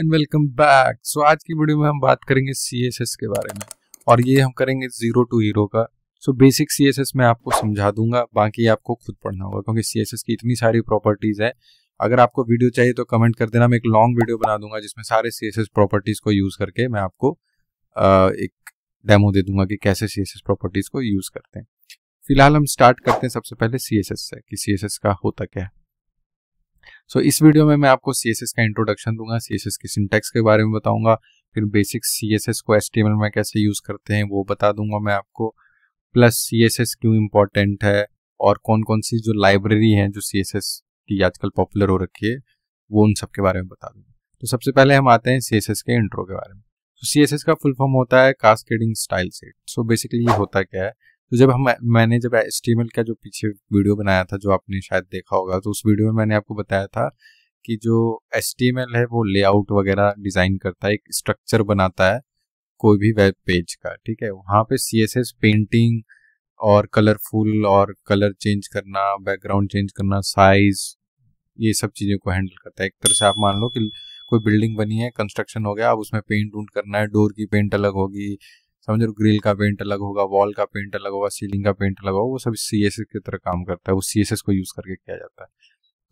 And welcome back so आज की video में हम बात करेंगे सीएसएस के बारे में। और ये हम करेंगे ज़ीरो टू हीरो का। सो बेसिक सीएसएस मैं आपको समझा दूँगा, बाकी आपको खुद पढ़ना होगा, क्योंकि सीएसएस की इतनी सारी प्रॉपर्टीज़ है। अगर आपको वीडियो चाहिए तो कमेंट कर देना, मैं एक लॉन्ग वीडियो बना दूँगा, जिसमें सारे सीएसएस प्रॉपर्टीज़ को यूज़ करके मैं आपको एक डेमो दे दूँगा कि कैसे सीएसएस प्रॉपर्टीज़ को यूज़ करते हैं। फ़िलहाल हम स्टार्ट करते हैं सबसे पहले सीएसएस से, कि सी का होता क्या है। सो so, इस वीडियो में मैं आपको सीएसएस का इंट्रोडक्शन दूँगा सी की सिंटेक्स के बारे में बताऊँगा फिर बेसिक सीएसएस को एस में कैसे यूज़ करते हैं वो बता दूँगा मैं आपको। प्लस सी क्यों इम्पोर्टेंट है और कौन कौन सी जो लाइब्रेरी हैं जो सीएसएस की आजकल पॉपुलर हो रखी है वो उन सब के बारे में बता दूँगा। तो सबसे पहले हम आते हैं सीएसएस के इंट्रो के बारे में। तो सी का फुल फॉर्म होता है cascading style set so basically ये होता क्या है? तो जब हम, मैंने जब एस का जो पीछे वीडियो बनाया था, जो आपने शायद देखा होगा तो उस वीडियो में मैंने आपको बताया था कि जो एस है, वो लेआउट वगैरह डिज़ाइन करता है, एक स्ट्रक्चर बनाता है कोई भी वेब पेज का, ठीक है? वहाँ पे CSS पेंटिंग और कलरफुल और कलर चेंज करना बैकग्राउंड चेंज करना साइज़ ये सब चीज़ों को हैंडल करता है। एक तरह से आप मान लो कि कोई बिल्डिंग बनी है कंस्ट्रक्शन हो गया, अब उसमें पेंट वूंट करना है डोर की पेंट अलग होगी समझ लो ग्रिल का पेंट अलग होगा वॉल का पेंट अलग होगा सीलिंग का पेंट अलग होगा वो सब सी एस की तरह काम करता है वो सी को यूज़ करके किया जाता है।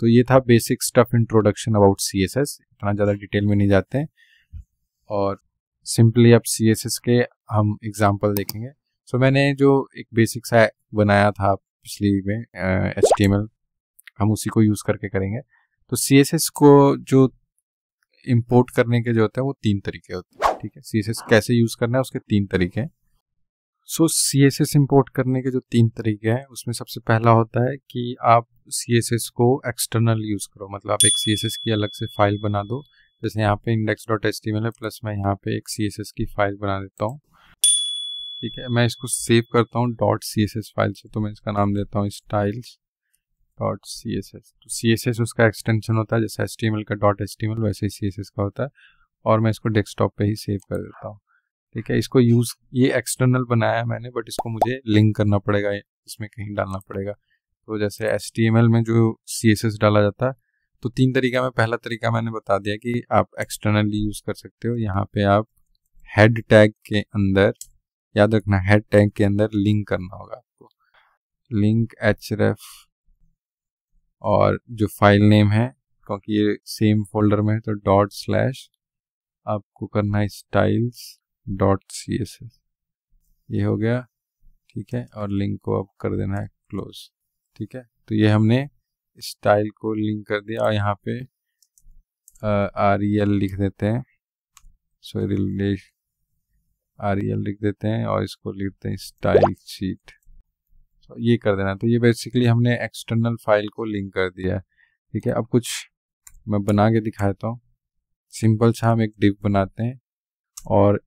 तो ये था basic stuff introduction about C S S इतना ज़्यादा डिटेल में नहीं जाते हैं। और सिंपली अब सी एस एस के हम एग्ज़ाम्पल देखेंगे। सो so, मैंने जो एक बेसिक सा बनाया था पिछली में एच टी हम उसी को यूज़ करके करेंगे। तो सी एस एस को जो इम्पोर्ट करने के जो होते हैं वो तीन तरीके होते हैं। ठीक है। सीएसएस कैसे यूज़ करना है, उसके तीन तरीके हैं। So C S S import करने के जो तीन तरीके हैं, उसमें सबसे पहला होता है कि आप सी एस एस को एक्सटर्नल यूज़ करो। मतलब आप एक सी एस एस की अलग से फ़ाइल बना दो। जैसे यहाँ पे इंडेक्स डॉट एस टी है प्लस मैं यहाँ पे एक सी एस एस की फ़ाइल बना देता हूँ। ठीक है, मैं इसको सेव करता हूँ dot C S S file से। तो मैं इसका नाम देता हूँ styles dot C S S तो सी एस एस उसका एक्सटेंशन होता है, जैसे एस टी एम एल का dot H T M L वैसे ही सी एस एस का होता है। और मैं इसको डेस्कटॉप पे ही सेव कर देता हूँ। ठीक है, इसको यूज़ ये एक्सटर्नल बनाया है मैंने बट इसको मुझे लिंक करना पड़ेगा, इसमें कहीं डालना पड़ेगा। तो जैसे एस में जो सीएसएस डाला जाता है तो तीन तरीका में, पहला तरीका मैंने बता दिया कि आप एक्सटर्नली यूज़ कर सकते हो। यहाँ पे आप हेड टैग के अंदर, याद रखना हेड टैग के अंदर लिंक करना होगा आपको। लिंक एच और जो फ़ाइल नेम है, क्योंकि ये सेम फोल्डर में है तो डॉट स्लैश आपको करना है styles dot C S S ये हो गया, ठीक है, और लिंक को अब कर देना है क्लोज, ठीक है? तो ये हमने स्टाइल को लिंक कर दिया और यहाँ पे आर ई एल लिख देते हैं। सॉरी आर ई एल लिख देते हैं और इसको लिखते हैं स्टाइल शीट। तो ये कर देना तो ये बेसिकली हमने एक्सटर्नल फ़ाइल को लिंक कर दिया है, ठीक है? अब कुछ मैं बना के दिखाता हूँ। सिंपल सा हम एक डिव बनाते हैं और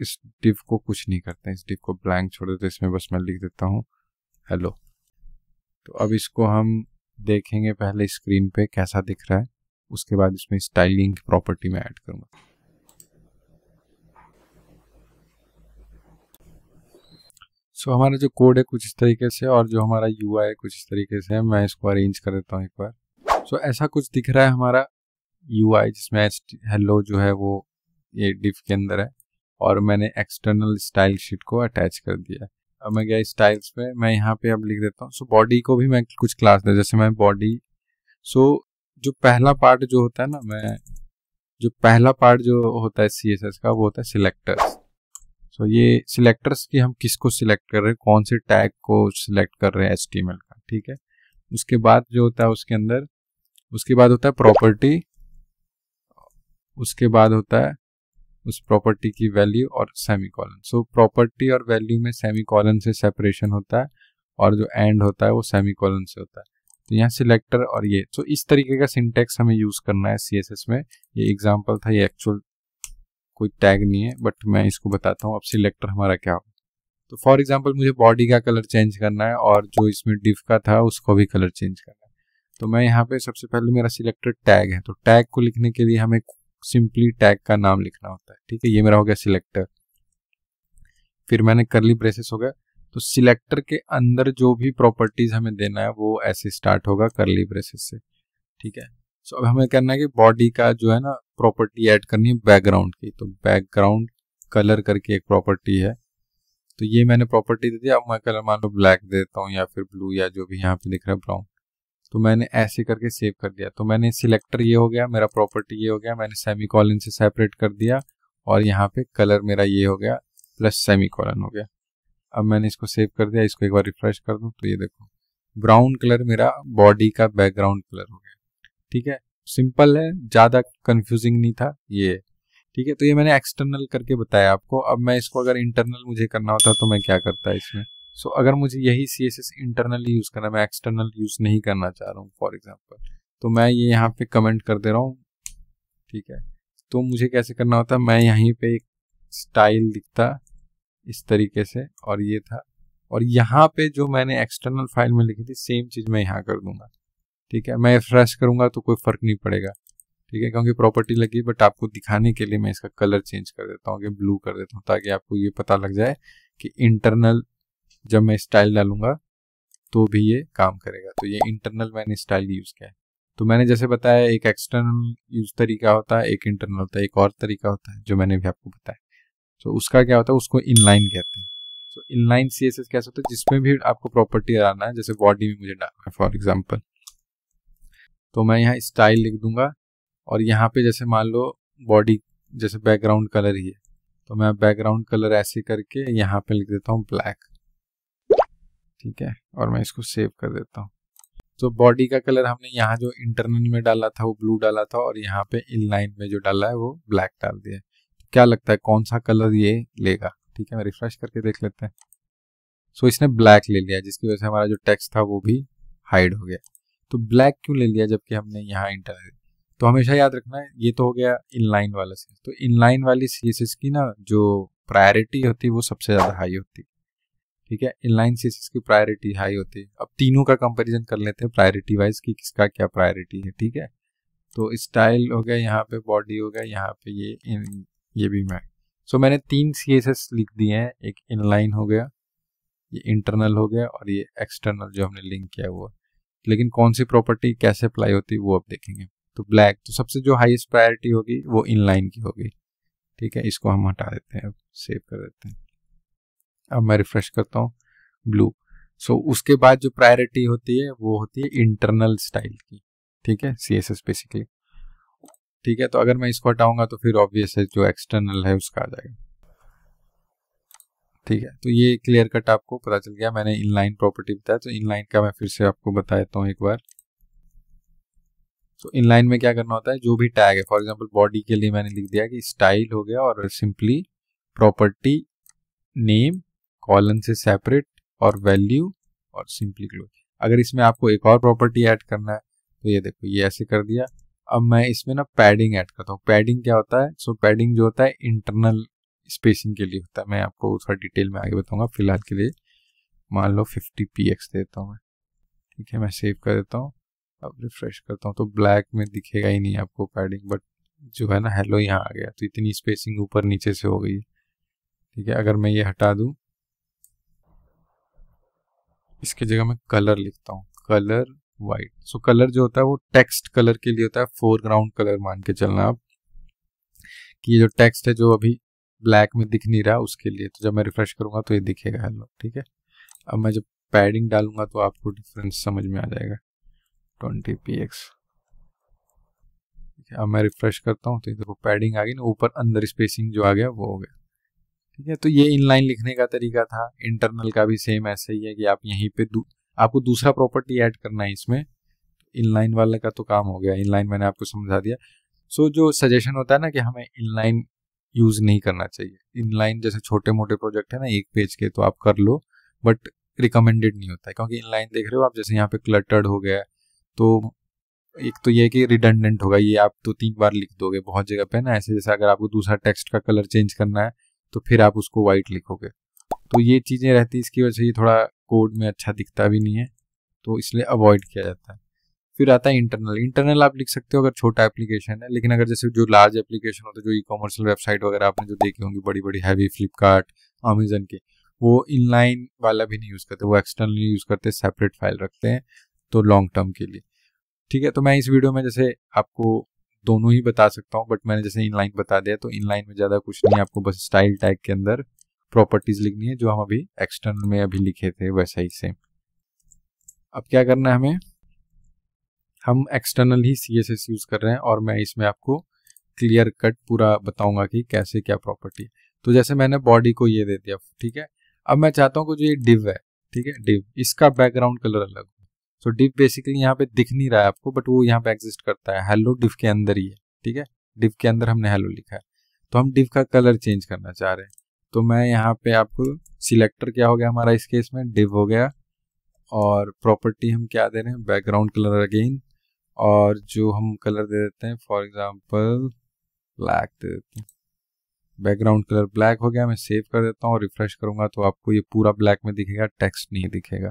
इस डिव को कुछ नहीं करते हैं। इस डिव को ब्लैंक छोड़ देते इसमें बस मैं लिख देता हूँ हेलो। तो अब इसको हम देखेंगे पहले स्क्रीन पे कैसा दिख रहा है। उसके बाद इसमें स्टाइलिंग प्रॉपर्टी में ऐड करूँगा। सो so, हमारा जो कोड है कुछ इस तरीके से और जो हमारा यू है कुछ इस तरीके से मैं इसको अरेंज कर देता हूँ एक बार। सो so, ऐसा कुछ दिख रहा है हमारा। यू आई जिसमें हेलो जो है वो ये डिफ के अंदर है और मैंने एक्सटर्नल स्टाइल शीट को अटैच कर दिया अब मैं गया स्टाइल्स पे, मैं यहाँ पे अब लिख देता हूँ। सो बॉडी को भी मैं कुछ क्लास दे, जैसे मैं बॉडी सो जो पहला पार्ट जो होता है ना, मैं जो पहला पार्ट जो होता है सीएसएस का, वो होता है सिलेक्टर्स सो ये सिलेक्टर्स की हम किसको सिलेक्ट कर रहे हैं? कौन से टैग को सिलेक्ट कर रहे हैं एच का, ठीक है? उसके बाद जो होता है उसके अंदर, उसके बाद होता है प्रॉपर्टी उसके बाद होता है उस प्रॉपर्टी की वैल्यू और सेमी कॉलन सो प्रॉपर्टी और वैल्यू में सेमी कॉलन से सेपरेशन होता है और जो एंड होता है वो सेमी कॉलन से होता है. तो यहाँ सिलेक्टर और ये. तो इस तरीके का सिंटेक्स हमें यूज़ करना है सीएसएस में. ये एग्ज़ाम्पल था, ये एक्चुअल कोई टैग नहीं है बट मैं इसको बताता हूँ अब सिलेक्टर हमारा क्या होगा. तो फॉर एग्ज़ाम्पल मुझे बॉडी का कलर चेंज करना है और जो इसमें डिफ का था उसको भी कलर चेंज करना है. तो मैं यहाँ पे सबसे पहले मेरा सिलेक्टर टैग है. तो टैग को लिखने के लिए हमें सिंपली टैग का नाम लिखना होता है ठीक है? ये मेरा हो गया सिलेक्टर फिर मैंने करली ब्रेसेस हो गया। तो सिलेक्टर के अंदर जो भी प्रॉपर्टीज़ हमें देना है वो ऐसे स्टार्ट होगा करली ब्रेसेस से ठीक है? सो so, अब हमें करना है कि बॉडी का जो है ना प्रॉपर्टी ऐड करनी है बैकग्राउंड की। तो बैकग्राउंड कलर करके एक प्रॉपर्टी है। तो ये मैंने प्रॉपर्टी दे दिया। अब मैं कलर मान लो ब्लैक देता हूँ या फिर ब्लू या जो भी यहाँ पे दिख रहा है ब्राउन तो मैंने ऐसे करके सेव कर दिया। तो मैंने सिलेक्टर ये हो गया, मेरा प्रॉपर्टी ये हो गया, मैंने सेमी कॉलन से सेपरेट कर दिया और यहाँ पे कलर मेरा ये हो गया प्लस सेमी कॉलन हो गया। अब मैंने इसको सेव कर दिया, इसको एक बार रिफ्रेश कर दूँ तो ये देखो। ब्राउन कलर मेरा बॉडी का बैकग्राउंड कलर हो गया। ठीक है? सिंपल है, ज़्यादा कन्फ्यूजिंग नहीं था, ये। ठीक है? तो ये मैंने एक्सटर्नल करके बताया आपको। अब मैं इसको अगर इंटरनल मुझे करना होता तो मैं क्या करता इसमें? सो so, अगर मुझे यही C S S internally use करना मैं एक्सटर्नल यूज़ नहीं करना चाह रहा हूँ फॉर एग्ज़ाम्पल तो मैं ये यहाँ पे कमेंट कर दे रहा हूँ ठीक है? तो मुझे कैसे करना होता मैं यहीं पे एक स्टाइल लिखता इस तरीके से और ये था और यहाँ पे जो मैंने एक्सटर्नल फ़ाइल में लिखी थी सेम चीज़ मैं यहाँ कर दूँगा ठीक है? मैं फ्रेश करूँगा तो कोई फ़र्क नहीं पड़ेगा ठीक है? क्योंकि प्रॉपर्टी लगी बट आपको दिखाने के लिए मैं इसका कलर चेंज कर देता हूँ ब्लू कर देता हूँ ताकि आपको ये पता लग जाए कि इंटरनल जब मैं स्टाइल डालूँगा तो भी ये काम करेगा। तो ये इंटरनल मैंने स्टाइल यूज़ किया है। तो मैंने जैसे बताया, एक एक्सटर्नल यूज़ तरीका होता है, एक इंटरनल होता है, एक और तरीका होता है, जो मैंने भी आपको बताया। तो उसका क्या होता है, उसको इनलाइन कहते हैं। तो इनलाइन सी एस एस कैसे होता है, जिसमें भी आपको प्रॉपर्टी डालना है, जैसे बॉडी में मुझे डालना है फॉर एग्ज़ाम्पल तो मैं यहाँ स्टाइल लिख दूँगा, और यहाँ पे जैसे मान लो बॉडी जैसे बैकग्राउंड कलर ही है। तो मैं बैकग्राउंड कलर ऐसे करके यहाँ पे लिख देता हूँ ब्लैक ठीक है, और मैं इसको सेव कर देता हूँ। तो बॉडी का कलर हमने यहाँ जो इंटरनल में डाला था, वो ब्लू डाला था और यहाँ पे इन लाइन में जो डाला है, वो ब्लैक डाल दिया तो क्या लगता है कौन सा कलर ये लेगा? ठीक है, मैं रिफ्रेश करके देख लेते हैं। सो इसने ब्लैक ले लिया, जिसकी वजह से हमारा जो टेक्स्ट था, वो भी हाइड हो गया। तो ब्लैक क्यों ले लिया जबकि हमने यहाँ इंटर तो हमेशा याद रखना है ये तो हो गया इनलाइन वाला सी तो इनलाइन वाली सी की ना, जो प्रायोरिटी होती है, वो सबसे ज़्यादा हाई होती है। ठीक है? इनलाइन सीएसएस की प्रायोरिटी हाई होती है। अब तीनों का कंपैरिजन कर लेते हैं प्रायोरिटी वाइज कि किसका क्या प्रायोरिटी है ठीक है? तो स्टाइल हो गया यहाँ पे बॉडी हो गया यहाँ पे ये इन, ये भी मैं। सो मैंने तीन सीएसएस लिख दिए हैं। एक इनलाइन हो गया ये इंटरनल हो गया और ये एक्सटर्नल जो हमने लिंक किया हुआ लेकिन कौन सी प्रॉपर्टी कैसे अप्लाई होती है वो अब देखेंगे। तो ब्लैक तो सबसे जो हाईएस्ट प्रायोरिटी होगी वो इनलाइन की होगी। ठीक है? इसको हम हटा देते हैं अब सेव कर देते हैं। अब मैं रिफ्रेश करता हूँ ब्लू सो उसके बाद जो प्रायोरिटी होती है, वो होती है इंटरनल स्टाइल की, ठीक है? सी एस बेसिकली ठीक है तो अगर मैं इसको हटाऊँगा तो फिर ऑब्वियस है, जो एक्सटर्नल है, उसका आ जाएगा। ठीक है तो ये क्लियर कट आपको पता चल गया, मैंने इनलाइन प्रॉपर्टी बताया तो इनलाइन का मैं फिर से आपको बता देता हूँ एक बार। तो इनलाइन में क्या करना होता है, जो भी टैग है फॉर एग्जांपल बॉडी के लिए मैंने लिख दिया कि स्टाइल हो गया, और सिंपली प्रॉपर्टी नेम कॉलन से सेपरेट और वैल्यू और सिंपली क्लोज अगर इसमें आपको एक और प्रॉपर्टी ऐड करना है तो ये देखो ये ऐसे कर दिया। अब मैं इसमें ना पैडिंग ऐड करता हूँ। पैडिंग क्या होता है? सो so, पैडिंग जो होता है इंटरनल स्पेसिंग के लिए होता है। मैं आपको थोड़ा डिटेल में आगे बताऊँगा फ़िलहाल के लिए। मान लो 50 पी एक्स देता हूँ मैं। ठीक है मैं सेव कर देता हूँ। अब रिफ्रेश करता हूँ तो ब्लैक में दिखेगा ही नहीं आपको पैडिंग बट जो है ना हेलो यहाँ आ गया। तो इतनी स्पेसिंग ऊपर नीचे से हो गई। ठीक है अगर मैं ये हटा दूँ इसकी जगह मैं कलर लिखता हूँ। कलर वाइट सो कलर जो होता है वो टेक्स्ट कलर के लिए होता है। फोरग्राउंड कलर मान के चलना आप। कि ये जो टेक्स्ट है जो अभी ब्लैक में दिख नहीं रहा उसके लिए। तो जब मैं रिफ्रेश करूँगा तो ये दिखेगा हेलो ठीक है? अब मैं जब पैडिंग डालूँगा तो आपको डिफरेंस समझ में आ जाएगा। ट्वेंटी पी एक्स अब मैं रिफ्रेश करता हूँ तो ये देखो पैडिंग आ गई ना, ऊपर अंदर स्पेसिंग जो आ गया वो हो गया। ठीक है तो ये इनलाइन लिखने का तरीका था। इंटरनल का भी सेम ऐसे ही है कि आप यहीं पे दू, आपको दूसरा प्रॉपर्टी ऐड करना है इसमें। इनलाइन वाले का तो काम हो गया। इनलाइन मैंने आपको समझा दिया। सो जो सजेशन होता है ना कि हमें इनलाइन यूज़ नहीं करना चाहिए। इनलाइन जैसे छोटे मोटे प्रोजेक्ट है ना एक पेज के तो आप कर लो बट रिकमेंडेड नहीं होता है। क्योंकि इनलाइन देख रहे हो आप जैसे यहाँ पे क्लटर्ड हो गया। तो एक तो ये कि रिडंडेंट होगा। ये आप तो तीन बार लिख दोगे। बहुत जगह पे ना ऐसे जैसे अगर आपको दूसरा टेक्स्ट का कलर चेंज करना है तो फिर आप उसको वाइट लिखोगे। तो ये चीज़ें रहती इसकी वजह से ये थोड़ा कोड में अच्छा दिखता भी नहीं है तो इसलिए अवॉइड किया जाता है। फिर आता है इंटरनल इंटरनल आप लिख सकते हो अगर छोटा एप्लीकेशन है, लेकिन अगर जैसे जो लार्ज एप्लीकेशन होते हैं, जो ई कॉमर्शियल वेबसाइट वगैरह आपने जो देखी होंगी बड़ी बड़ी हैवी फ्लिपकार्ट अमेजन के, वो इनलाइन वाला भी नहीं यूज़ करते, वो एक्सटर्नली यूज़ करते सेपरेट फ़ाइल रखते हैं तो लॉन्ग टर्म के लिए। ठीक है तो मैं इस वीडियो में जैसे आपको दोनों ही बता सकता हूँ बट मैंने जैसे इनलाइन बता दिया तो इनलाइन में ज़्यादा कुछ नहीं आपको, बस स्टाइल टैग के अंदर प्रॉपर्टीज़ लिखनी है, जो हम अभी एक्सटर्नल में अभी लिखे थे, वैसा ही सेम अब क्या करना है हमें? हम एक्सटर्नल ही सी एस एस यूज़ कर रहे हैं, और मैं इसमें आपको क्लियर कट पूरा बताऊँगा कि कैसे क्या प्रॉपर्टी तो जैसे मैंने बॉडी को ये दे दिया, ठीक है? अब मैं चाहता हूँ कि जो ये डिव है, ठीक है? डिव इसका बैकग्राउंड कलर अलग हो। सो डिव बेसिकली यहाँ पे दिख नहीं रहा है आपको बट वो यहाँ पे एग्जिस्ट करता है। हेलो डिव के अंदर ही है, ठीक है? डिव के अंदर हमने हेलो लिखा है। तो हम डिव का कलर चेंज करना चाह रहे हैं। तो मैं यहाँ पे आपको सिलेक्टर क्या हो गया हमारा इस केस में? डिव हो गया। और प्रॉपर्टी हम क्या दे रहे हैं? बैकग्राउंड कलर अगेन और जो हम कलर दे देते हैं फॉर एग्जांपल ब्लैक दे देते हैं। बैकग्राउंड कलर ब्लैक हो गया, मैं सेव कर देता हूँ और रिफ्रेश करूँगा तो आपको ये पूरा ब्लैक में दिखेगा टेक्स्ट नहीं दिखेगा।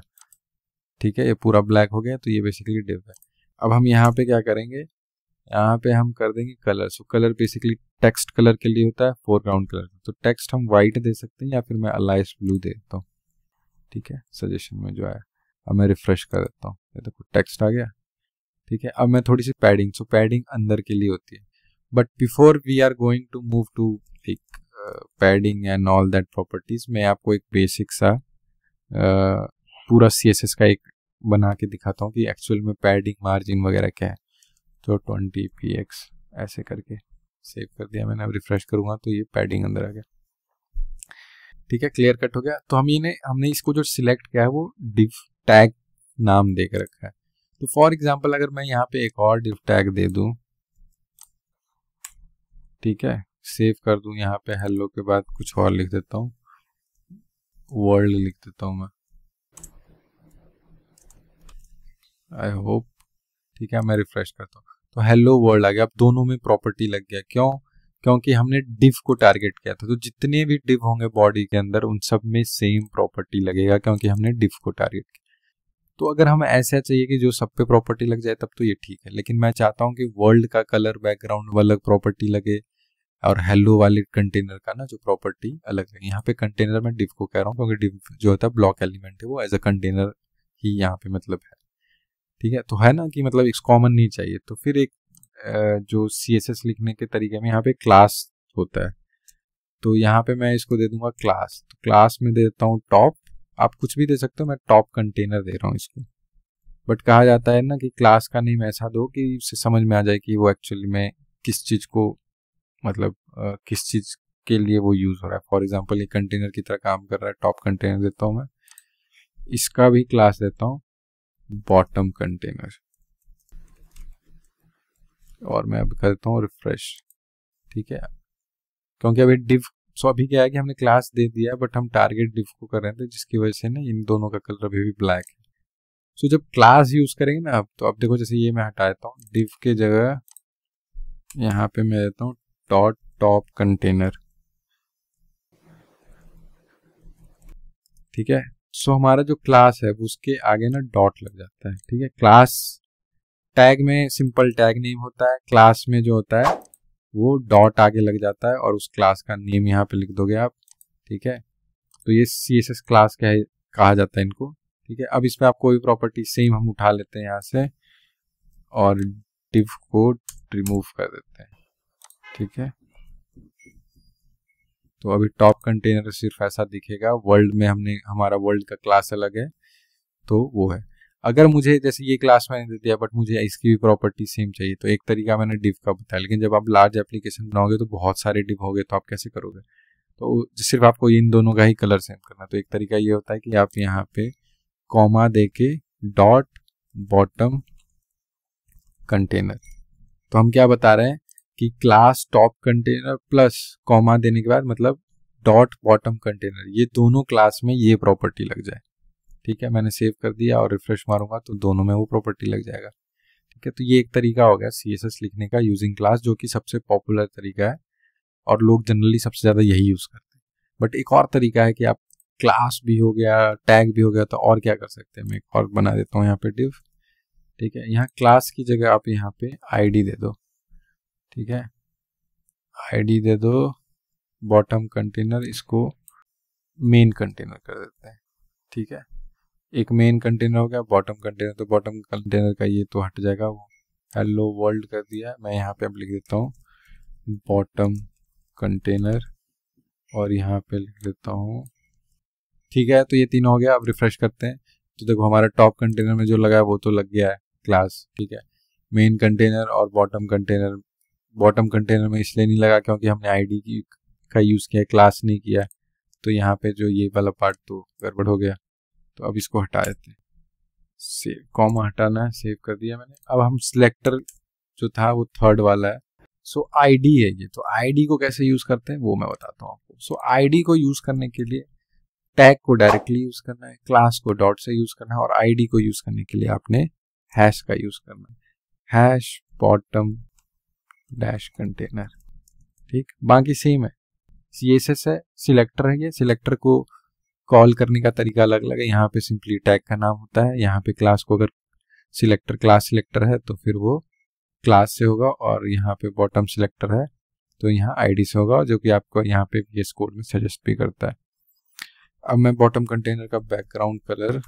ठीक है ये पूरा ब्लैक हो गया तो ये बेसिकली डिव है। अब हम यहाँ पे क्या करेंगे? यहाँ पे हम कर देंगे colour so colour basically text colour के लिए होता है फोरग्राउंड कलर तो टेक्स्ट हम वाइट दे सकते हैं या फिर मैं अलाइस ब्लू दे देता हूँ। ठीक है सजेशन में जो आया। अब मैं रिफ्रेश कर देता हूँ। ये देखो टेक्स्ट आ गया। ठीक है अब मैं थोड़ी सी पैडिंग सो पैडिंग अंदर के लिए होती है। But before we are going to move to एक padding and all that properties मैं आपको एक बेसिक सा uh, पूरा सीएसएस का एक बना के दिखाता हूँ कि एक्चुअल में पैडिंग मार्जिन वगैरह क्या है। तो ट्वेंटी पी ऐसे करके सेव कर दिया मैंने। अब रिफ्रेश करूँगा तो ये पैडिंग अंदर आ गया। ठीक है क्लियर कट हो गया। तो हम ये हमने इसको जो सिलेक्ट किया है वो डिव टैग नाम दे के रखा है। तो फॉर एग्ज़ाम्पल अगर मैं यहाँ पे एक और डिव टैग दे दूँ। ठीक है सेव कर दूँ यहाँ पे। हेलो के बाद कुछ और लिख देता हूँ। वर्ल्ड लिख देता हूँ मैं। आई होप ठीक है, मैं रिफ्रेश करता हूँ। तो हेलो वर्ल्ड आ गया। अब दोनों में प्रॉपर्टी लग गया। क्यों? क्योंकि हमने डिव को टारगेट किया था। तो जितने भी डिव होंगे बॉडी के अंदर, उन सब में सेम प्रॉपर्टी लगेगा क्योंकि हमने डिव को टारगेट किया। तो अगर हमें ऐसा चाहिए कि जो सब पे प्रॉपर्टी लग जाए, तब तो ये ठीक है। लेकिन मैं चाहता हूँ कि वर्ल्ड का कलर बैकग्राउंड अलग प्रॉपर्टी लगे और हेलो वाले कंटेनर का ना जो प्रॉपर्टी अलग है। यहाँ पे कंटेनर में डिव को कह रहा हूँ क्योंकि डिव जो होता है ब्लॉक एलिमेंट है, वो एज अ कंटेनर ही यहाँ पे मतलब है। ठीक है? तो है ना कि मतलब एक कॉमन नहीं चाहिए। तो फिर एक जो सी एस एस लिखने के तरीके में यहाँ पे क्लास होता है। तो यहाँ पे मैं इसको दे दूँगा क्लास तो क्लास में दे देता हूँ टॉप आप कुछ भी दे सकते हो, मैं टॉप कंटेनर दे रहा हूँ इसको। बट कहा जाता है ना कि क्लास का नेम ऐसा दो कि उससे समझ में आ जाए कि वो एक्चुअली में किस चीज़ को मतलब किस चीज़ के लिए वो यूज़ हो रहा है। फॉर एग्ज़ाम्पल ये कंटेनर की तरह काम कर रहा है टॉप कंटेनर देता हूँ मैं। इसका भी क्लास देता हूँ। बॉटम कंटेनर और मैं अब करता हूँ रिफ्रेश ठीक है? क्योंकि अभी डिव सो अभी क्या है कि हमने क्लास दे दिया बट हम टारगेट डिव को कर रहे थे जिसकी वजह से ना इन दोनों का कलर अभी भी ब्लैक है। सो जब क्लास यूज़ करेंगे ना, अब तो अब देखो जैसे ये मैं हटा देता हूँ डिव के जगह यहाँ पे मैं देता हूँ डॉट टॉप कंटेनर ठीक है? सो so, हमारा जो क्लास है उसके आगे ना डॉट लग जाता है ठीक है? क्लास टैग में सिंपल टैग नेम होता है क्लास में जो होता है वो डॉट आगे लग जाता है और उस क्लास का नेम यहाँ पे लिख दोगे आप ठीक है? तो ये सी एस एस क्लास क्या है कहा जाता है इनको ठीक है? अब इसमें आप कोई प्रॉपर्टी सेम हम उठा लेते हैं यहाँ से और डिव को रिमूव कर देते हैं ठीक है? तो अभी टॉप कंटेनर सिर्फ़ ऐसा दिखेगा। वर्ल्ड में हमने, हमारा वर्ल्ड का क्लास अलग है तो वो है। अगर मुझे जैसे ये क्लास मैंने दे दिया बट मुझे इसकी भी प्रॉपर्टी सेम चाहिए तो एक तरीका मैंने डिव का बताया। लेकिन जब आप लार्ज एप्लीकेशन बनाओगे तो बहुत सारे डिव होंगे तो आप कैसे करोगे? तो सिर्फ़ आपको इन दोनों का ही कलर सेम करना तो एक तरीका ये होता है कि आप यहाँ पे कॉमा दे के डॉट बॉटम कंटेनर तो हम क्या बता रहे हैं? कि class top container plus comma देने के बाद मतलब डॉट बॉटम कंटेनर ये दोनों क्लास में ये प्रॉपर्टी लग जाए। ठीक है? मैंने सेव कर दिया और रिफ्रेश मारूँगा तो दोनों में वो प्रॉपर्टी लग जाएगा। ठीक है? तो ये एक तरीका हो गया सीएसएस लिखने का यूजिंग क्लास जो कि सबसे पॉपुलर तरीका है और लोग जनरली सबसे ज़्यादा यही यूज़ करते हैं। बट एक और तरीका है कि आप क्लास भी हो गया टैग भी हो गया तो और क्या कर सकते हैं? मैं एक और बना देता हूँ यहाँ पे डिव ठीक है? यहाँ क्लास की जगह आप यहाँ पे आईडी दे दो। ठीक है? आईडी दे दो बॉटम कंटेनर इसको मेन कंटेनर कर देते हैं, ठीक है? एक मेन कंटेनर हो गया बॉटम कंटेनर तो बॉटम कंटेनर का ये तो हट जाएगा, वो हेलो वर्ल्ड कर दिया मैं यहाँ पे अब लिख देता हूँ बॉटम कंटेनर और यहाँ पे लिख देता हूँ, ठीक है? तो ये तीन हो गया, अब रिफ्रेश करते हैं। तो देखो, हमारा टॉप कंटेनर में जो लगा है, वो तो लग गया है क्लास ठीक है? मेन कंटेनर और बॉटम कंटेनर बॉटम कंटेनर में इसलिए नहीं लगा क्योंकि हमने आईडी की का यूज़ किया क्लास नहीं किया। तो यहाँ पे जो ये वाला पार्ट तो गड़बड़ हो गया। तो अब इसको हटा देते हैं। सेव कॉमा हटाना है सेव कर दिया मैंने। अब हम सिलेक्टर जो था वो थर्ड वाला है। सो so, आईडी है ये। तो आईडी को कैसे यूज़ करते हैं वो मैं बताता हूँ आपको। सो so, आईडी को यूज़ करने के लिए टैग को डायरेक्टली यूज़ करना है क्लास को डॉट से यूज़ करना है और आईडी को यूज़ करने के लिए आपने हैश का यूज़ करना है। Hash bottom dash container. ठीक? बाकी सेम है। सी एस एस है सिलेक्टर है ये। सिलेक्टर को कॉल करने का तरीका अलग अलग है। यहाँ पे सिंपली टैग का नाम होता है। यहाँ पे क्लास को अगर सिलेक्टर क्लास सिलेक्टर है तो फिर वो क्लास से होगा और यहाँ पे बॉटम सिलेक्टर है तो यहाँ आईडी से होगा, जो कि आपको यहाँ पे ये कोड में सजेस्ट भी करता है। अब मैं बॉटम कंटेनर का बैकग्राउंड कलर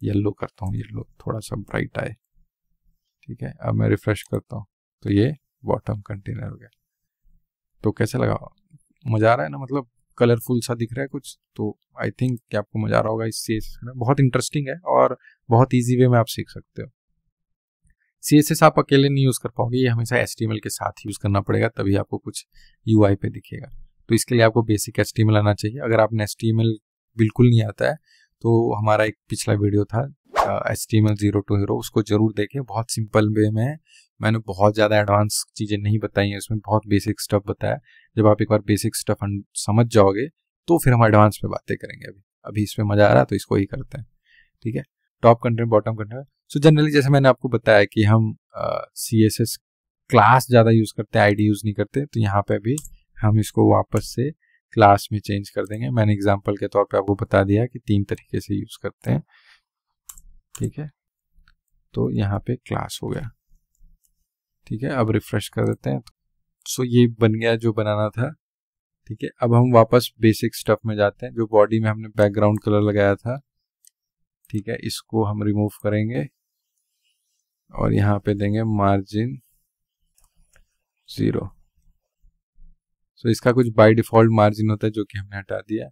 येलो करता हूँ। येलो थोड़ा सा ब्राइट आए। ठीक है? अब मैं रिफ्रेश करता हूँ। तो ये बॉटम कंटेनर हो गया। तो कैसे लगा? मज़ा आ रहा है ना? मतलब कलरफुल सा दिख रहा है कुछ? तो आई थिंक कि आपको मज़ा आ रहा होगा इस सी बहुत इंटरेस्टिंग है और बहुत ईजी वे में आप सीख सकते हो। सी एस एस आप अकेले नहीं यूज़ कर पाओगे। ये हमेशा एस के साथ यूज़ करना पड़ेगा, तभी आपको कुछ यूआई पे दिखेगा। तो इसके लिए आपको बेसिक एस आना चाहिए। अगर आपने एस बिल्कुल नहीं आता है तो हमारा एक पिछला वीडियो था H T M L zero to hero उसको ज़रूर देखें। बहुत सिंपल वे में मैंने बहुत ज़्यादा एडवांस चीज़ें नहीं बताई हैं इसमें बहुत बेसिक स्टफ़ बताया। जब आप एक बार बेसिक स्टफ़ समझ जाओगे तो फिर हम एडवांस में बातें करेंगे अभी। अभी इसमें मज़ा आ रहा है तो इसको ही करते हैं। ठीक है? Top content bottom content so generally जैसे मैंने आपको बताया कि हम सी एस एस क्लास ज़्यादा यूज़ करते हैं आईडी यूज़ नहीं करते तो यहाँ पे भी हम इसको वापस से क्लास में चेंज कर देंगे। मैंने एग्ज़ाम्पल के तौर पर आपको बता दिया कि तीन तरीके से यूज़ करते हैं। ठीक है? तो यहाँ पे क्लास हो गया। ठीक है, अब रिफ्रेश कर देते हैं। सो ये बन गया जो बनाना था, ठीक है। अब हम वापस बेसिक स्टफ़ में जाते हैं, जो बॉडी में हमने बैकग्राउंड कलर लगाया था, ठीक है। इसको हम रिमूव करेंगे और यहाँ पे देंगे मार्जिन ज़ीरो सो इसका कुछ बाय डिफ़ॉल्ट मार्जिन होता है, जो कि हमने हटा दिया।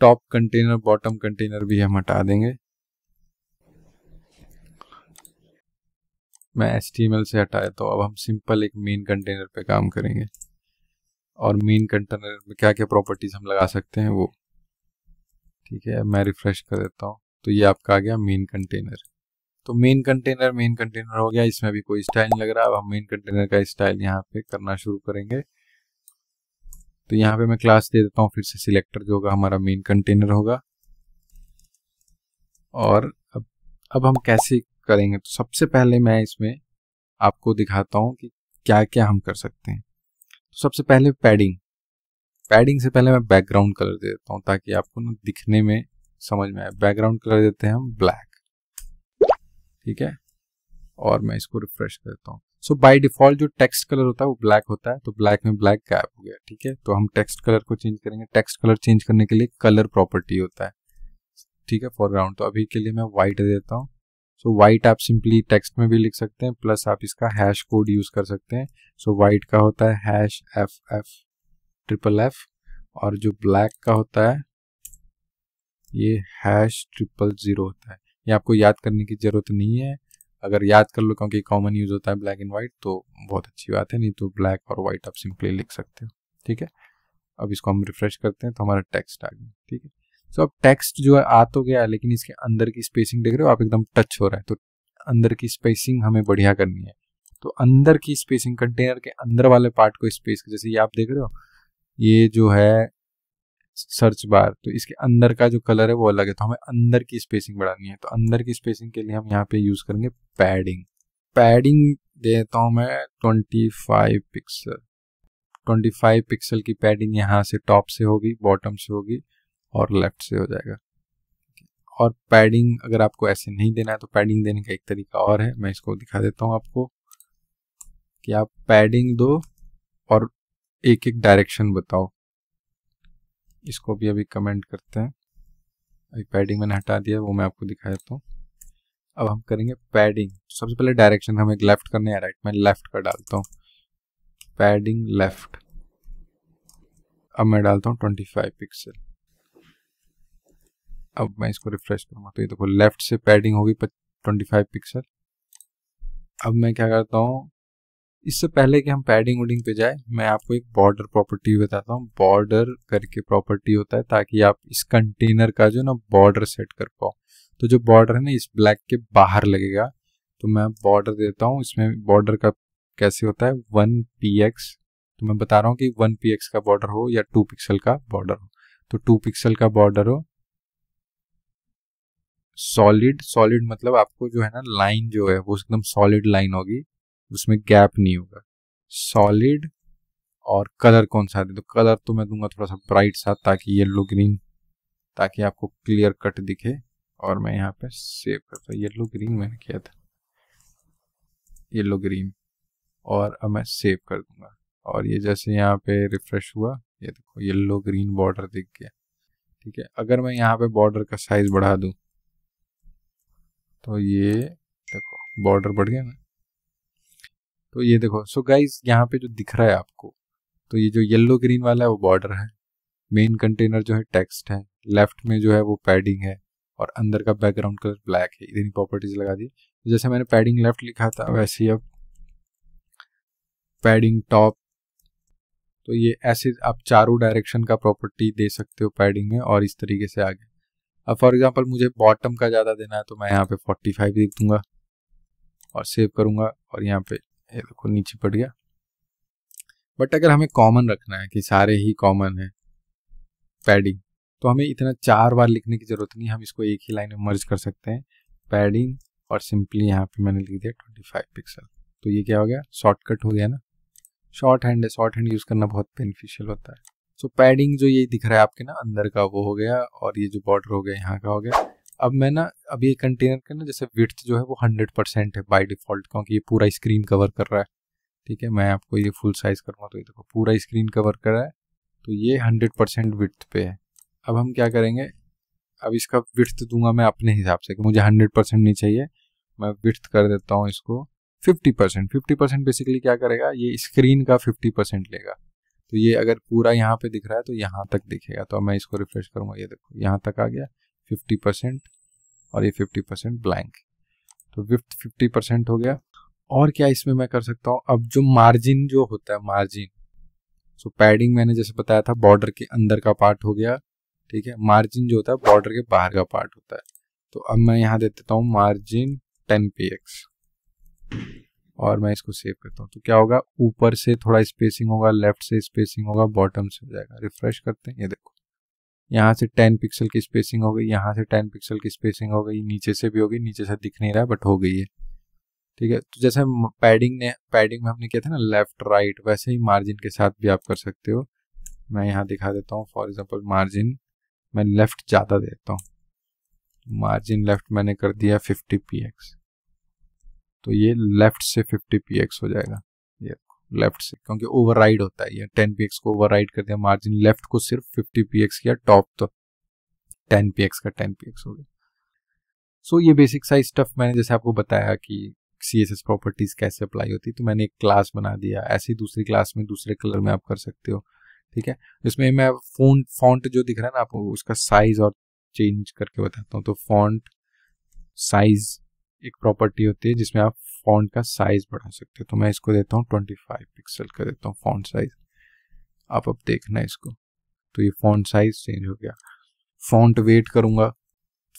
टॉप कंटेनर बॉटम कंटेनर भी हम हटा देंगे। मैं एच से हटाया तो अब हम सिंपल एक मेन कंटेनर पे काम करेंगे। और मेन कंटेनर में क्या क्या प्रॉपर्टीज़ हम लगा सकते हैं वो? ठीक है, मैं रिफ्रेश कर देता हूँ। तो ये आपका आ गया मेन कंटेनर तो मेन कंटेनर मेन कंटेनर हो गया। इसमें भी कोई स्टाइल नहीं लग रहा। अब हम मेन कंटेनर का स्टाइल यहाँ पे करना शुरू करेंगे। तो यहाँ पे मैं क्लास दे देता हूँ, फिर से सिलेक्टर जो होगा हमारा मेन कंटेनर होगा। और अब अब हम कैसे करेंगे तो सबसे पहले मैं इसमें आपको दिखाता हूँ कि क्या क्या हम कर सकते हैं। तो सबसे पहले पैडिंग। पैडिंग से पहले मैं बैकग्राउंड कलर दे देता हूँ ताकि आपको ना दिखने में समझ में आए। बैकग्राउंड कलर देते हैं हम ब्लैक। ठीक है? और मैं इसको रिफ्रेश कर देता हूँ। सो बाय डिफ़ॉल्ट जो टेक्स्ट कलर होता है वो ब्लैक होता है तो ब्लैक में ब्लैक गैप हो गया। ठीक है? तो हम टेक्स्ट कलर को चेंज करेंगे। टेक्स्ट कलर चेंज करने के लिए कलर प्रॉपर्टी होता है। ठीक है? फॉरग्राउंड। तो अभी के लिए मैं व्हाइट देता हूँ। सो वाइट आप सिंपली टेक्स्ट में भी लिख सकते हैं प्लस आप इसका हैश कोड यूज़ कर सकते हैं। सो so, वाइट का होता है hash F F triple F और जो ब्लैक का होता है ये हैश ट्रिपल ज़ीरो होता है। ये आपको याद करने की ज़रूरत नहीं है। अगर याद कर लो क्योंकि कॉमन यूज़ होता है ब्लैक एंड वाइट तो बहुत अच्छी बात है नहीं तो ब्लैक और वाइट आप सिंपली लिख सकते हो। ठीक है? अब इसको हम रिफ्रेश करते हैं तो हमारा टेक्स्ट आ गया। ठीक है? सो अब टेक्स्ट जो है आ तो गया, लेकिन इसके अंदर की स्पेसिंग देख रहे हो, आप एकदम टच हो रहा है। तो अंदर की स्पेसिंग हमें बढ़िया करनी है। तो अंदर की स्पेसिंग कंटेनर के अंदर वाले पार्ट को स्पेस जैसे ये आप देख रहे हो, ये जो है सर्च बार तो इसके अंदर का जो कलर है वो अलग है। तो हमें अंदर की स्पेसिंग बढ़ानी है। तो अंदर की स्पेसिंग के लिए हम यहाँ पे यूज़ करेंगे पैडिंग पैडिंग देता हूँ मैं twenty five pixel twenty five pixel की पैडिंग यहाँ से टॉप से होगी बॉटम से होगी। और लेफ़्ट से हो जाएगा। और पैडिंग अगर आपको ऐसे नहीं देना है तो पैडिंग देने का एक तरीका और है। मैं इसको दिखा देता हूँ आपको कि आप पैडिंग दो और एक एक डायरेक्शन बताओ। इसको भी अभी कमेंट करते हैं। अभी पैडिंग मैंने हटा दिया, वो मैं आपको दिखा देता हूँ। अब हम करेंगे पैडिंग सबसे पहले डायरेक्शन हम एक लेफ़्ट करने या राइट मैं लेफ़्ट का डालता हूँ। पैडिंग लेफ़्ट अब मैं डालता हूँ ट्वेंटी फाइव पिक्सल अब मैं इसको रिफ्रेश करूँगा तो ये देखो लेफ़्ट से पैडिंग होगी ट्वेंटी फाइव पिक्सल अब मैं क्या करता हूँ, इससे पहले कि हम पैडिंग वुडिंग पे जाए, मैं आपको एक बॉर्डर प्रॉपर्टी बताता हूँ। बॉर्डर करके प्रॉपर्टी होता है, ताकि आप इस कंटेनर का जो ना बॉर्डर सेट कर पाओ। तो जो बॉर्डर है ना, इस ब्लैक के बाहर लगेगा। तो मैं बॉर्डर देता हूँ, इसमें बॉर्डर का कैसे होता है वन पी एक्स तो मैं बता रहा हूँ कि वन पी एक्स का बॉर्डर हो या टू पिक्सल का बॉर्डर हो। तो टू पिक्सल का बॉर्डर हो सॉलिड सॉलिड मतलब आपको जो है ना लाइन जो है वो एकदम सॉलिड लाइन होगी, उसमें गैप नहीं होगा। सॉलिड और कलर कौन सा दे? तो कलर तो मैं दूँगा थोड़ा सा ब्राइट सा ताकि येलो ग्रीन ताकि आपको क्लियर कट दिखे और मैं यहाँ पे सेव करता हूँ। येलो ग्रीन मैंने किया था। येलो ग्रीन और अब मैं सेव कर दूँगा। और ये जैसे यहाँ पे रिफ्रेश हुआ, ये देखो येलो ग्रीन बॉर्डर दिख गया। ठीक है, अगर मैं यहाँ पे बॉर्डर का साइज़ बढ़ा दूँ तो ये देखो बॉर्डर बढ़ गया ना। तो ये देखो सो गाइज़ यहाँ पे जो दिख रहा है आपको तो ये जो येलो ग्रीन वाला है वो बॉर्डर है। मेन कंटेनर जो है टेक्स्ट है लेफ़्ट में जो है वो पैडिंग है और अंदर का बैकग्राउंड कलर ब्लैक है। इतनी प्रॉपर्टीज़ लगा दी जैसे मैंने पैडिंग लेफ़्ट लिखा था, वैसे ही अब पैडिंग टॉप तो ये ऐसे आप चारों डायरेक्शन का प्रॉपर्टी दे सकते हो पैडिंग में और इस तरीके से आगे। अब फॉर एग्जांपल मुझे बॉटम का ज़्यादा देना है तो मैं यहाँ पे 45 लिख दूँगा और सेव करूँगा और यहाँ पे, ये देखो, नीचे पड़ गया। बट अगर हमें कॉमन रखना है कि सारे ही कॉमन है पैडिंग तो हमें इतना चार बार लिखने की ज़रूरत नहीं, हम इसको एक ही लाइन में मर्ज कर सकते हैं। पैडिंग और सिंपली यहाँ पे मैंने लिख दिया ट्वेंटी फाइव पिक्सल तो ये क्या हो गया? शॉर्टकट हो गया ना? शॉर्ट हैंड है शॉर्ट हैंड यूज़ करना बहुत बेनिफिशियल होता है। सो पैडिंग जो ये दिख रहा है आपके ना अंदर का वो हो गया और ये जो बॉर्डर हो गया, यहाँ का हो गया। अब मैं ना, अब ये कंटेनर का ना जैसे विथ जो है वो हंड्रेड परसेंट है बाई डिफ़ॉल्ट क्योंकि ये पूरा स्क्रीन कवर कर रहा है। ठीक है, मैं आपको ये फुल साइज़ करूँगा तो ये देखो पूरा स्क्रीन कवर कर रहा है। तो ये हंड्रेड परसेंट विथ पे है। अब हम क्या करेंगे? अब इसका विथ दूँगा मैं अपने हिसाब से कि मुझे हंड्रेड परसेंट नहीं चाहिए। मैं विथ कर देता हूँ इसको fifty percent fifty percent basically क्या करेगा? ये स्क्रीन का फिफ्टी परसेंट लेगा। तो ये अगर पूरा यहाँ पे दिख रहा है तो यहाँ तक दिखेगा। तो मैं इसको रिफ्रेश करूँगा। ये देखो, यहाँ तक आ गया फिफ्टी परसेंट और ये फिफ्टी परसेंट ब्लैंक तो फिफ्टी परसेंट हो गया। और क्या इसमें मैं कर सकता हूँ? अब जो मार्जिन जो होता है मार्जिन सो पैडिंग मैंने जैसे बताया था बॉर्डर के अंदर का पार्ट हो गया, ठीक है? मार्जिन जो होता है बॉर्डर के बाहर का पार्ट होता है। तो अब मैं यहाँ दे देता हूँ मार्जिन टेन पी एक्स और मैं इसको सेव करता हूँ। तो क्या होगा? ऊपर से थोड़ा स्पेसिंग होगा लेफ़्ट से स्पेसिंग होगा बॉटम से हो जाएगा। रिफ्रेश करते हैं, ये देखो। यहाँ से टेन पिक्सल की स्पेसिंग हो गई, यहाँ से टेन पिक्सल की स्पेसिंग हो गई, नीचे से भी होगी नीचे से दिख नहीं रहा बट हो गई है। ठीक है? तो जैसे पैडिंग ने पैडिंग में हमने किया था ना लेफ़्ट राइट वैसे ही मार्जिन के साथ भी आप कर सकते हो। मैं यहाँ दिखा देता हूँ फॉर एग्ज़ाम्पल मार्जिन मैं लेफ़्ट ज़्यादा देता हूँ। मार्जिन लेफ़्ट मैंने कर दिया फिफ्टी पी एक्स तो ये लेफ़्ट से 50 पी हो जाएगा। ये लेफ़्ट से क्योंकि ओवर होता है ये 10 पी को ओवर कर दिया मार्जिन लेफ़्ट को सिर्फ़ 50 पी किया टॉप तो 10 पी का 10 पी हो गया। सो so, ये बेसिक साइज़ स्टफ़ मैंने जैसे आपको बताया कि सी एस एस प्रॉपर्टीज़ कैसे अप्लाई होती तो मैंने एक क्लास बना दिया ऐसी दूसरी क्लास में दूसरे कलर में आप कर सकते हो ठीक है? इसमें मैं फ़ोन फॉन्ट जो दिख रहा है ना आपको उसका साइज़ और चेंज करके बताता हूँ तो फॉन्ट साइज़ एक प्रॉपर्टी होती है जिसमें आप फॉन्ट का साइज़ बढ़ा सकते हो। तो मैं इसको देता हूँ ट्वेंटी फाइव पिक्सल का देता हूँ फॉन्ट साइज़ आप अब देखना इसको। तो ये फॉन्ट साइज़ चेंज हो गया। फॉन्ट वेट करूँगा।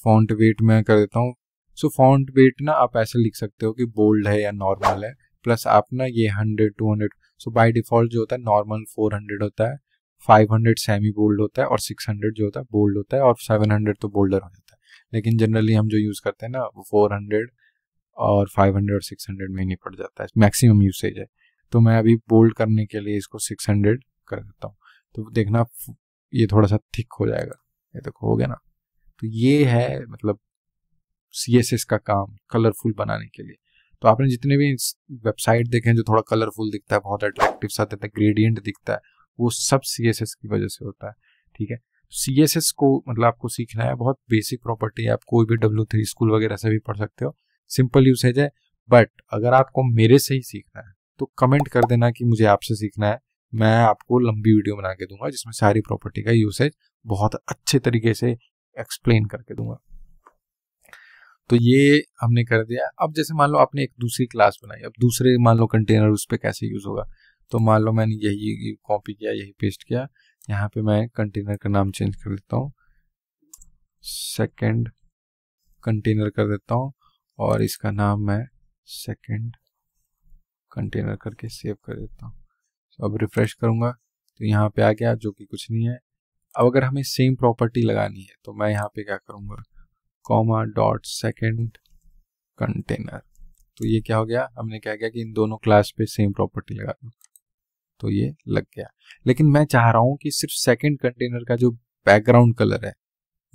फॉन्ट वेट मैं कर देता हूँ। सो फॉन्ट वेट ना आप ऐसे लिख सकते हो कि बोल्ड है या नॉर्मल है। प्लस आप ना ये hundred two hundred so by default जो होता है नॉर्मल फोर हंड्रेड होता है। फाइव हंड्रेड सेमी बोल्ड होता है और सिक्स हंड्रेड जो होता है बोल्ड होता है और सेवन हंड्रेड तो बोल्डर हो। लेकिन जनरली हम जो यूज़ करते हैं ना, वो फोर हंड्रेड और फाइव हंड्रेड और सिक्स हंड्रेड में ही नहीं पड़ जाता है। मैक्सिमम यूसेज है। तो मैं अभी बोल्ड करने के लिए इसको सिक्स हंड्रेड कर देता हूँ। तो देखना ये थोड़ा सा थिक हो जाएगा। ये देखो, हो गया ना? तो ये है मतलब सी एस एस का काम कलरफुल बनाने के लिए। तो आपने जितने भी वेबसाइट देखे हैं जो थोड़ा कलरफुल दिखता है, बहुत अट्रैक्टिव सा देता है ग्रेडियंट दिखता है, वो सब सी एस एस की वजह से होता है। ठीक है? सी एस एस को मतलब आपको सीखना है, बहुत बेसिक प्रॉपर्टी है, आप कोई भी डब्ल्यू थ्री स्कूल वगैरह से भी पढ़ सकते हो। सिंपल यूसेज है बट अगर आपको मेरे से ही सीखना है तो कमेंट कर देना कि मुझे आपसे सीखना है। मैं आपको लंबी वीडियो बना के दूँगा, जिसमें सारी प्रॉपर्टी का यूसेज बहुत अच्छे तरीके से एक्सप्लेन करके दूँगा। तो ये हमने कर दिया। अब जैसे मान लो आपने एक दूसरी क्लास बनाई, अब दूसरे मान लो कंटेनर उस पर कैसे यूज़ होगा? तो मान लो मैंने यही कॉपी किया, यही पेस्ट किया। यहाँ पे मैं कंटेनर का नाम चेंज कर देता हूँ। सेकंड कंटेनर कर देता हूँ और इसका नाम मैं सेकंड कंटेनर करके सेव कर देता हूँ। तो अब रिफ्रेश करूँगा तो यहाँ पे आ गया जो कि कुछ नहीं है। अब अगर हमें सेम प्रॉपर्टी लगानी है तो मैं यहाँ पे क्या करूँगा? कॉमा डॉट सेकेंड कंटेनर तो ये क्या हो गया? हमने क्या किया कि इन दोनों क्लास पे सेम प्रॉपर्टी लगा दो। तो ये लग गया। लेकिन मैं चाह रहा हूँ कि सिर्फ़ सेकंड कंटेनर का जो बैकग्राउंड कलर है,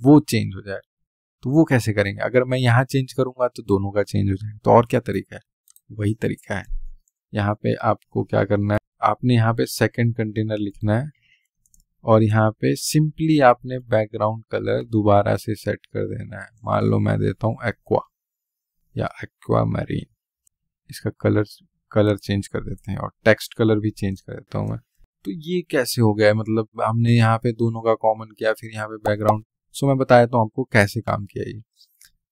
वो चेंज हो जाए। तो वो कैसे करेंगे? अगर मैं यहाँ चेंज करूँगा तो दोनों का चेंज हो जाए तो और क्या तरीका है? वही तरीका है। यहाँ पे आपको क्या करना है? आपने यहाँ पे सेकंड कंटेनर लिखना है और यहाँ पे सिंपली आपने बैकग्राउंड कलर दोबारा से सेट कर देना है। मान लो मैं देता हूँ एक्वा या एक्वा मरीन इसका कलर कलर चेंज कर देते हैं और टेक्स्ट कलर भी चेंज कर देता हूँ मैं। तो ये कैसे हो गया मतलब हमने यहाँ पे दोनों का कॉमन किया, फिर यहाँ पे बैकग्राउंड सो मैं बताया तो आपको कैसे काम किया ये।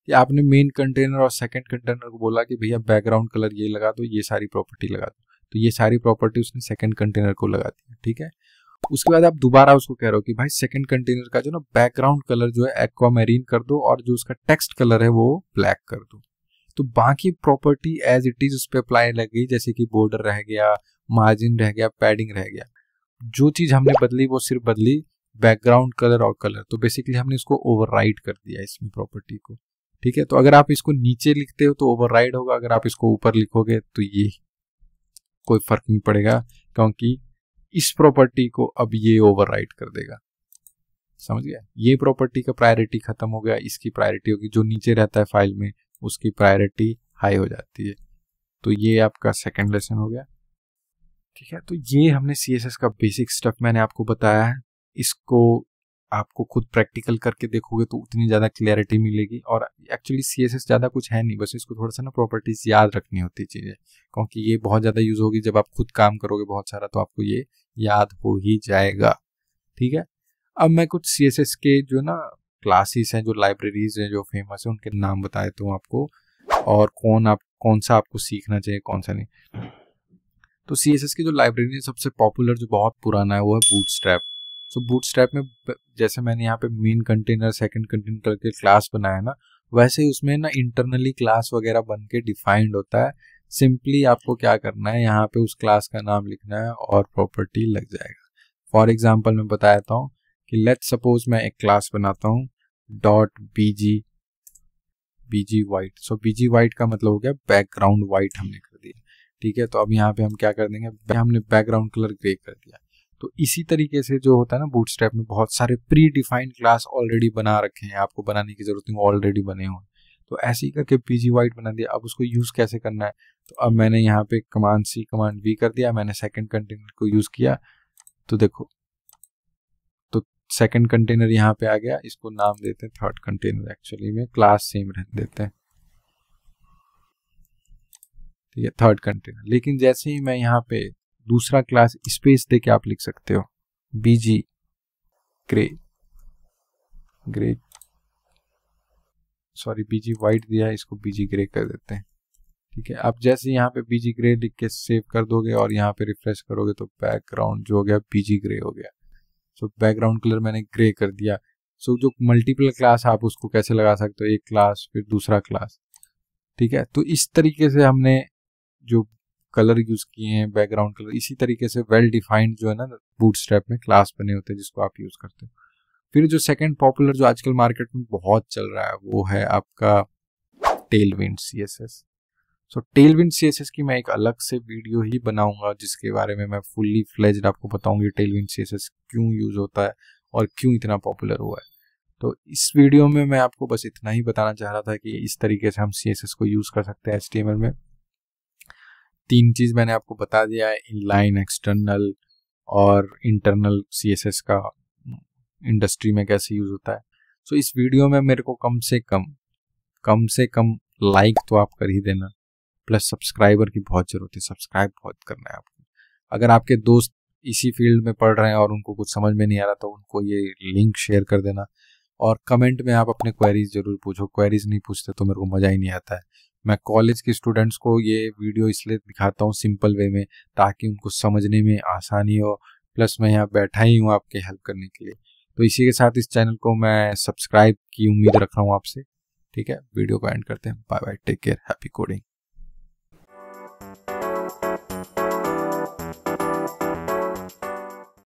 कि आपने मेन कंटेनर और सेकंड कंटेनर को बोला कि भैया बैकग्राउंड कलर ये लगा दो, ये सारी प्रॉपर्टी लगा दो। तो ये सारी प्रॉपर्टी उसने सेकंड कंटेनर को लगा दी, ठीक है? उसके बाद आप दोबारा उसको कह रहे हो कि भाई सेकंड कंटेनर का जो ना बैकग्राउंड कलर जो है एक्वा मैरीन कर दो और जो उसका टेक्स्ट कलर है वो ब्लैक कर दो। तो बाकी प्रॉपर्टी एज इट इज़ उस पर अप्लाई लग गई, जैसे कि बॉर्डर रह गया मार्जिन रह गया पैडिंग रह गया। जो चीज़ हमने बदली, वो सिर्फ़ बदली बैकग्राउंड कलर और कलर तो बेसिकली हमने इसको ओवरराइड कर दिया इसमें प्रॉपर्टी को। ठीक है? तो अगर आप इसको नीचे लिखते हो तो ओवरराइड होगा। अगर आप इसको ऊपर लिखोगे तो ये कोई फ़र्क नहीं पड़ेगा, क्योंकि इस प्रॉपर्टी को अब ये ओवरराइड कर देगा। समझ गया? ये प्रॉपर्टी का प्रायोरिटी खत्म हो गया, इसकी प्रायोरिटी होगी। जो नीचे रहता है फ़ाइल में उसकी प्रायोरिटी हाई हो जाती है। तो ये आपका सेकेंड लेसन हो गया। ठीक है तो ये हमने सीएसएस का बेसिक स्टफ़ मैंने आपको बताया है। इसको आपको खुद प्रैक्टिकल करके देखोगे तो उतनी ज़्यादा क्लियरिटी मिलेगी और एक्चुअली सी ज़्यादा कुछ है नहीं, बस इसको थोड़ा सा ना प्रॉपर्टीज़ याद रखनी होती चीज़ें, क्योंकि ये बहुत ज़्यादा यूज़ होगी जब आप खुद काम करोगे बहुत सारा तो आपको ये याद हो ही जाएगा। ठीक है, अब मैं कुछ सीएसएस के जो ना क्लासेस हैं, जो लाइब्रेरीज हैं, जो फ़ेमस है, उनके नाम बता देता हूँ आपको। और कौन आप, कौन सा आपको सीखना चाहिए, कौन सा नहीं। तो सी एस एस की जो लाइब्रेरी है, सबसे पॉपुलर जो बहुत पुराना है, वो है boot strap so boot strap में जैसे मैंने यहाँ पे मेन कंटेनर सेकंड कंटेनर करके क्लास बनाया ना, वैसे ही उसमें ना इंटरनली क्लास वगैरह बन के डिफाइंड होता है। सिंपली आपको क्या करना है, यहाँ पे उस क्लास का नाम लिखना है और प्रॉपर्टी लग जाएगा। फॉर एग्ज़ाम्पल मैं बताता हूँ कि लेट सपोज़ मैं एक क्लास बनाता हूँ dot BG BG white so BG white का मतलब हो गया बैकग्राउंड वाइट हमने कर दिया। ठीक है? तो अब यहाँ पे हम क्या कर देंगे? हमने बैकग्राउंड कलर ग्रे कर दिया। तो इसी तरीके से जो होता है ना बूट में बहुत सारे प्री डिफाइंड क्लास ऑलरेडी बना रखे हैं। आपको बनाने की ज़रूरत नहीं ऑलरेडी बने हुए तो ऐसे ही करके पीजी वाइट बना दिया। अब उसको यूज़ कैसे करना है? तो अब मैंने यहाँ पे कमांड सी कमांड वी कर दिया। मैंने सेकंड कंटेनर को यूज़ किया। तो देखो सेकंड कंटेनर यहाँ पे आ गया। इसको नाम देते हैं थर्ड कंटेनर एक्चुअली में क्लास सेम रहने देते हैं। ठीक है थर्ड कंटेनर लेकिन जैसे ही मैं यहाँ पे दूसरा क्लास स्पेस दे के आप लिख सकते हो। BG grey grey sorry BG white दिया है, इसको बीजी ग्रे कर देते हैं। ठीक है, आप जैसे यहाँ पे बीजी ग्रे लिख के सेव कर दोगे और यहाँ पे रिफ्रेश करोगे तो बैकग्राउंड जो हो गया बीजी ग्रे हो गया। सो बैकग्राउंड कलर मैंने ग्रे कर दिया। सो so, जो मल्टीपल क्लास आप उसको कैसे लगा सकते हो? एक क्लास फिर दूसरा क्लास ठीक है? तो इस तरीके से हमने जो कलर यूज़ किए हैं बैकग्राउंड कलर इसी तरीके से वेल डिफाइंड जो है ना बूट में क्लास बने होते हैं जिसको आप यूज़ करते हो। फिर जो सेकंड पॉपुलर जो आजकल मार्केट में बहुत चल रहा है वो है आपका Tailwind C S so Tailwind C की मैं एक अलग से वीडियो ही बनाऊँगा, जिसके बारे में मैं फुल्ली फ्लेज्ड आपको बताऊँगी टेल विंड सी क्यों यूज़ होता है और क्यों इतना पॉपुलर हुआ है। तो इस वीडियो में मैं आपको बस इतना ही बताना चाह रहा था कि इस तरीके से हम सीएसएस को यूज़ कर सकते हैं एच में। तीन चीज़ मैंने आपको बता दिया है इन लाइन एक्सटर्नल और इंटरनल सीएसएस का इंडस्ट्री में कैसे यूज़ होता है। सो इस वीडियो में मेरे को कम से कम कम से कम लाइक तो आप कर ही देना। प्लस सब्सक्राइबर की बहुत ज़रूरत है। सब्सक्राइब बहुत करना है आपको। अगर आपके दोस्त इसी फ़ील्ड में पढ़ रहे हैं और उनको कुछ समझ में नहीं आ रहा तो उनको ये लिंक शेयर कर देना और कमेंट में आप अपने क्वेरीज ज़रूर पूछो। क्वेरीज नहीं पूछते तो मेरे को मज़ा ही नहीं आता है। मैं कॉलेज के स्टूडेंट्स को ये वीडियो इसलिए दिखाता हूँ सिंपल वे में ताकि उनको समझने में आसानी हो। प्लस मैं यहाँ बैठा ही हूँ आपके हेल्प करने के लिए। तो इसी के साथ इस चैनल को मैं सब्सक्राइब की उम्मीद रख रहा हूँ आपसे। ठीक है? वीडियो को एंड करते हैं। Bye bye take care happy coding